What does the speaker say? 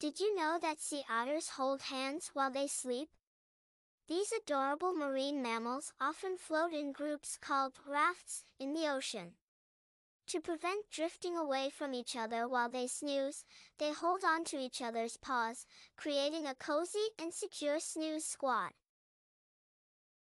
Did you know that sea otters hold hands while they sleep? These adorable marine mammals often float in groups called rafts in the ocean. To prevent drifting away from each other while they snooze, they hold on to each other's paws, creating a cozy and secure snooze squad.